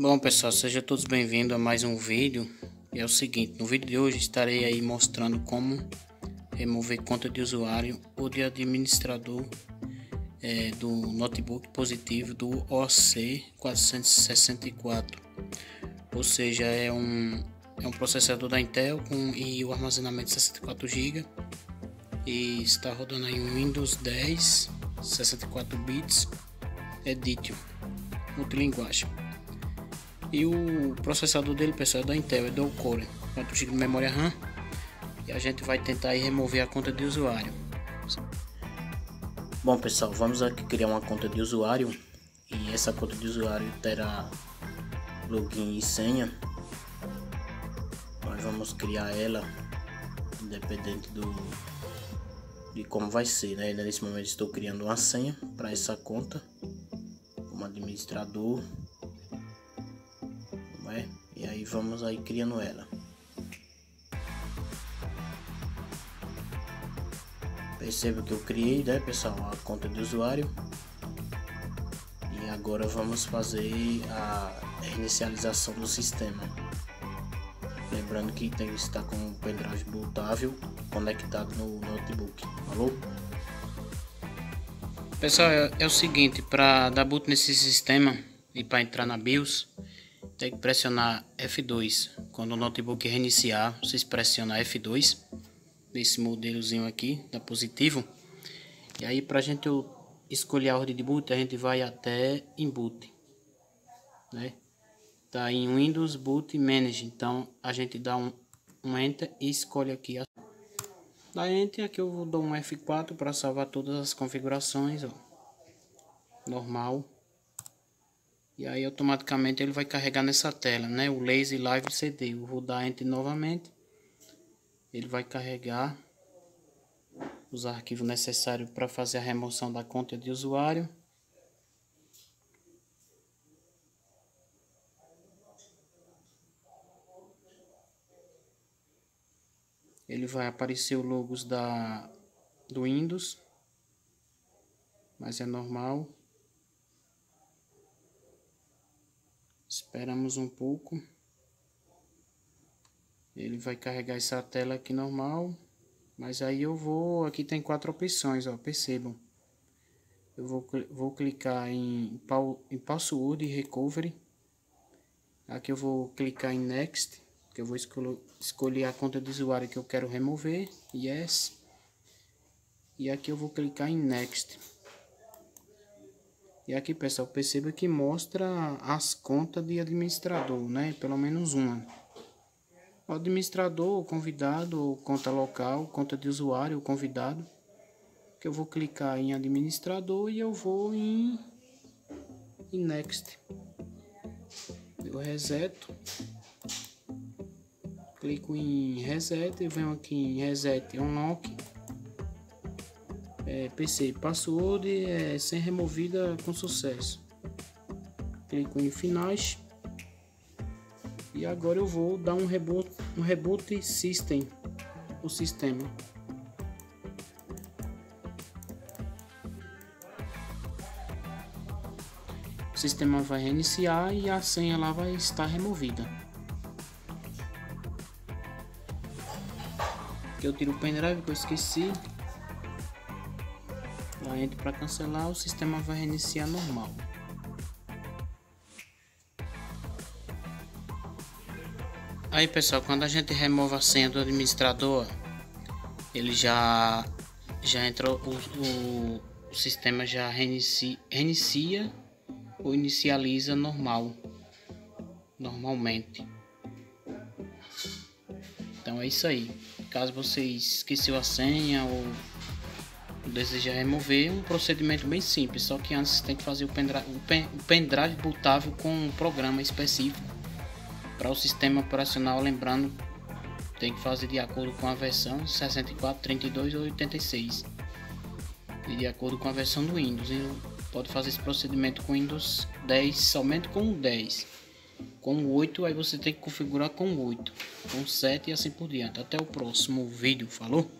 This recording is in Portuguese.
Bom pessoal, sejam todos bem-vindos a mais um vídeo. E é o seguinte, no vídeo de hoje estarei aí mostrando como remover conta de usuário ou de administrador é, do notebook positivo do OC 464 ou seja, é um, é um processador da Intel com, e o armazenamento 64 GB e está rodando aí um Windows 10 64 bits Edition multilinguagem e o processador dele, pessoal, é da Intel, é dual core, 4 GB de memória RAM. E a gente vai tentar remover a conta de usuário. Bom, pessoal, vamos aqui criar uma conta de usuário. E essa conta de usuário terá login e senha. Nós vamos criar ela independente do de como vai ser, né? Nesse momento estou criando uma senha para essa conta como administrador é? E aí vamos aí criando ela. Perceba que eu criei, né, pessoal, a conta de usuário. E agora vamos fazer a inicialização do sistema. Lembrando que tem que estar com o pendrive bootável conectado no notebook. Falou? Pessoal, é, é o seguinte, para dar boot nesse sistema e para entrar na BIOS, tem que pressionar F2. Quando o notebook reiniciar, vocês pressionam F2 desse modelozinho aqui, da positivo. E aí para a gente escolher a ordem de boot, a gente vai até em boot, né? Tá em Windows Boot Manager, então a gente dá um, um Enter e escolhe aqui a da Enter, aqui eu vou dar um F4 para salvar todas as configurações, ó. Normal. E aí automaticamente ele vai carregar nessa tela, né? O Lazy Live CD. Eu vou dar Enter novamente. Ele vai carregar os arquivos necessários para fazer a remoção da conta de usuário. Ele vai aparecer o logos da do Windows, mas é normal. Esperamos um pouco. Ele vai carregar essa tela aqui normal. Mas aí eu vou... Aqui tem quatro opções, ó. Percebam. Eu vou, vou clicar em, em Password Recovery. Aqui eu vou clicar em Next. Que eu vou escolher, escolher a conta de usuário que eu quero remover. Yes. E aqui eu vou clicar em Next. E aqui, pessoal, perceba que mostra as contas de administrador, né? Pelo menos uma. O administrador, o convidado, conta local, conta de usuário, o convidado. Que eu vou clicar em administrador e eu vou em, em next. Eu reseto. Clico em reset e venho aqui em reset unlock é, PC password é, sem removida com sucesso. Clico em finais e agora eu vou dar um reboot, um reboot system, o sistema. O sistema vai reiniciar e a senha lá vai estar removida. Eu tiro o pendrive que eu esqueci Lá para cancelar, o sistema vai reiniciar normal. Aí pessoal, quando a gente remove a senha do administrador, ele já já entrou o, o, o sistema já reinicia, reinicia ou inicializa normal, normalmente. Então é isso aí. Caso você esqueceu a senha ou desejar remover, um procedimento bem simples, só que antes tem que fazer o pendrive, o pen, o pendrive bootável com um programa específico para o sistema operacional, lembrando, tem que fazer de acordo com a versão 64, 32 ou 86 e de acordo com a versão do Windows. E pode fazer esse procedimento com Windows 10, somente com o 10. Com o 8, aí você tem que configurar com o 8, com o 7 e assim por diante. Até o próximo vídeo, falou?